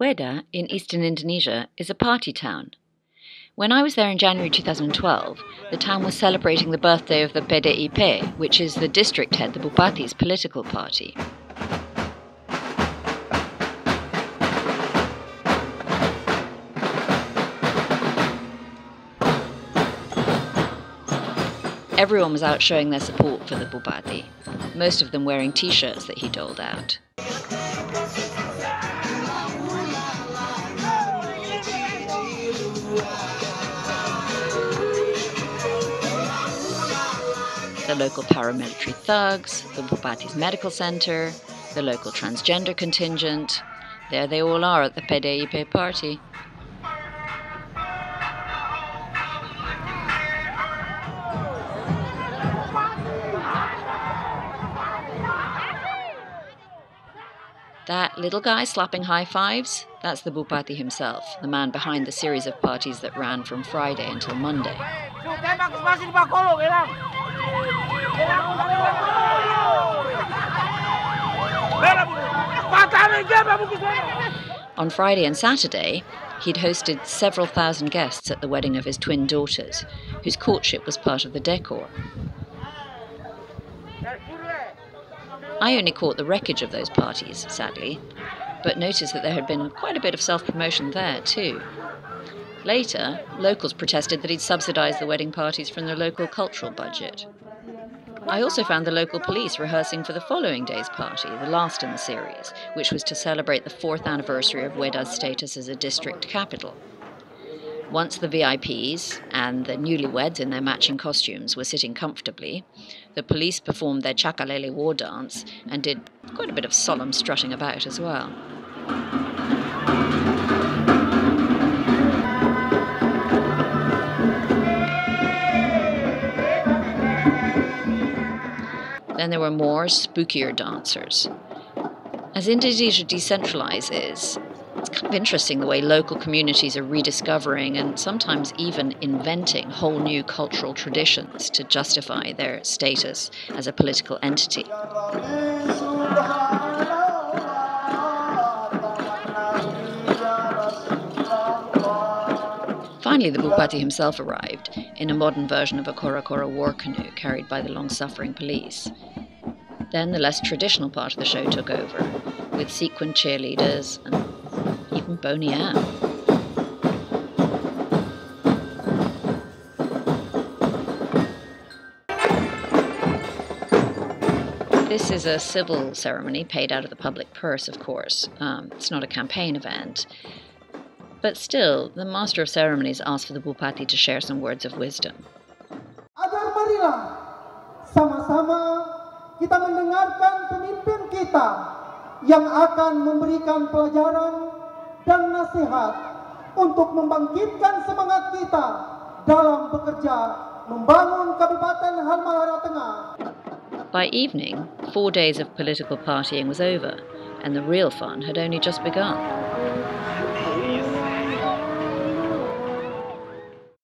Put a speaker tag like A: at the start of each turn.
A: Weda, in eastern Indonesia, is a party town. When I was there in January 2012, the town was celebrating the birthday of the PDIP, which is the district head, the Bupati's political party. Everyone was out showing their support for the Bupati, most of them wearing t shirts that he doled out. The local paramilitary thugs, the Bupati's medical center, the local transgender contingent. There they all are at the PDIP party. That little guy slapping high fives, that's the Bupati himself, the man behind the series of parties that ran from Friday until Monday. On Friday and Saturday, he'd hosted several thousand guests at the wedding of his twin daughters, whose courtship was part of the decor. I only caught the wreckage of those parties, sadly, but noticed that there had been quite a bit of self promotion there, too. Later, locals protested that he'd subsidised the wedding parties from the local cultural budget. I also found the local police rehearsing for the following day's party, the last in the series, which was to celebrate the fourth anniversary of Weda's status as a district capital. Once the VIPs and the newlyweds in their matching costumes were sitting comfortably, the police performed their Cakalele war dance and did quite a bit of solemn strutting about as well. Then there were more spookier dancers. As Indonesia decentralizes, it's kind of interesting the way local communities are rediscovering and sometimes even inventing whole new cultural traditions to justify their status as a political entity. Finally, the Bupati himself arrived in a modern version of a Kora war canoe carried by the long suffering police. Then the less traditional part of the show took over, with sequined cheerleaders and even Boney M. This is a civil ceremony paid out of the public purse, of course. Um, it's not a campaign event. But still, the master of ceremonies asked for the Bupati to share some words of wisdom.
B: Agar marilah sama-sama kita mendengarkan pemimpin kita yang akan memberikan pelajaran dan nasihat untuk membangkitkan semangat kita dalam bekerja membangun Kabupaten Halmahera Tengah.
A: By evening, four days of political partying was over, and the real fun had only just begun.